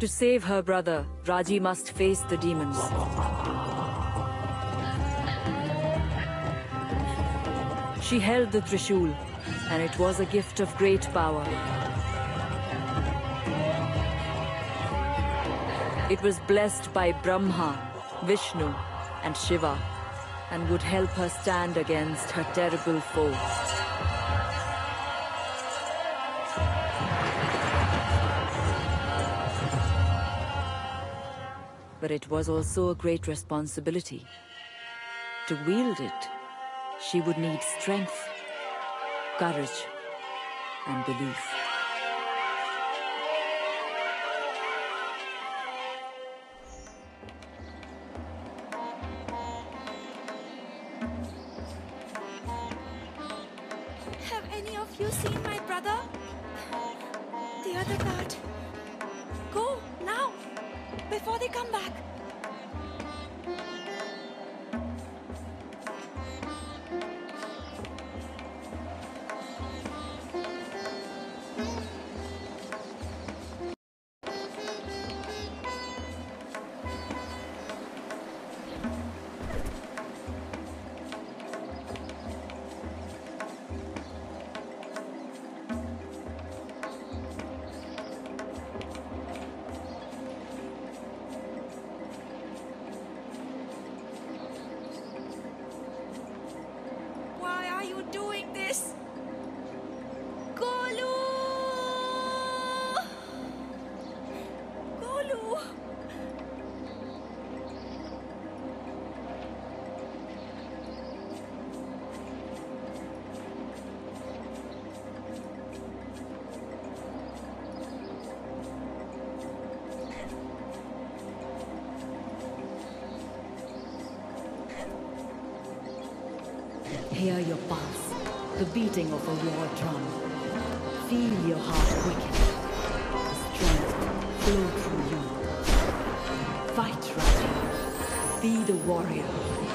To save her brother, Raji must face the demons. She held the Trishul, and it was a gift of great power. It was blessed by Brahma, Vishnu, and Shiva, and would help her stand against her terrible foe. But it was also a great responsibility. To wield it, she would need strength, courage, and belief. Have any of you seen my brother? The other cart. Before they come back. Hear your pulse, the beating of a war drum. Feel your heart quicken. The strength flow through you. Fight, Raji. Be the warrior.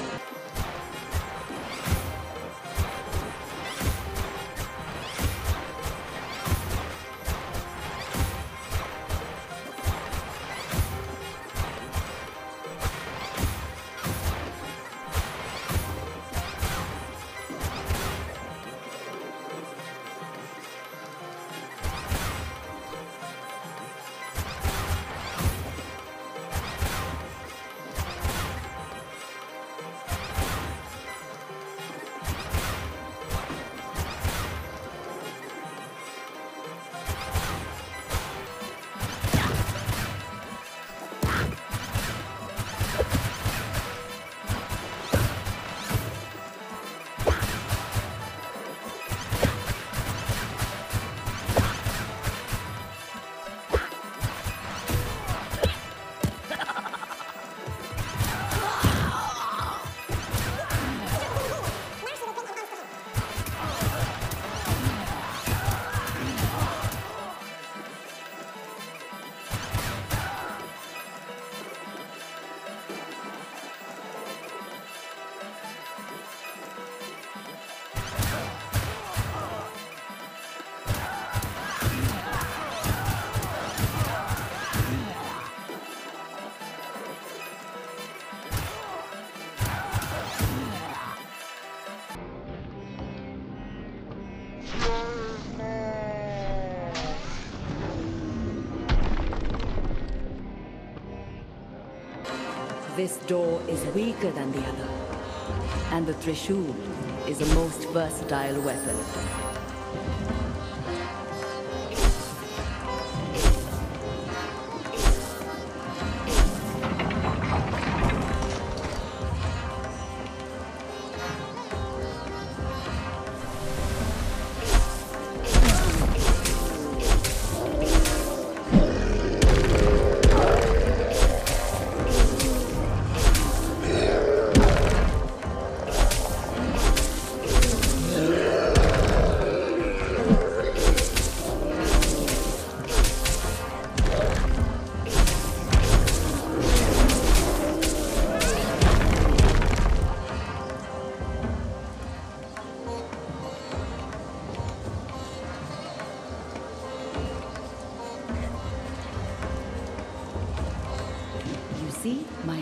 This door is weaker than the other. And the Trishul is a most versatile weapon.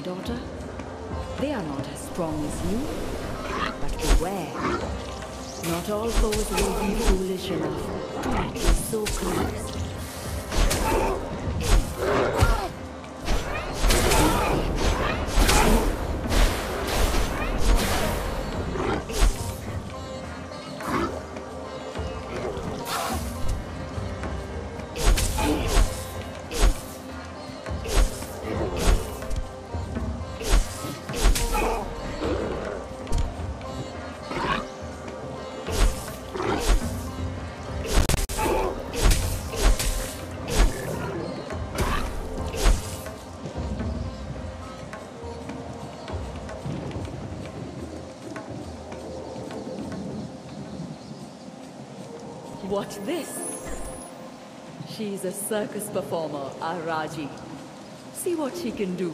My daughter? They are not as strong as you. But beware. Not all foes will be foolish enough to you so close. Watch this. She's a circus performer, Araji. See what she can do.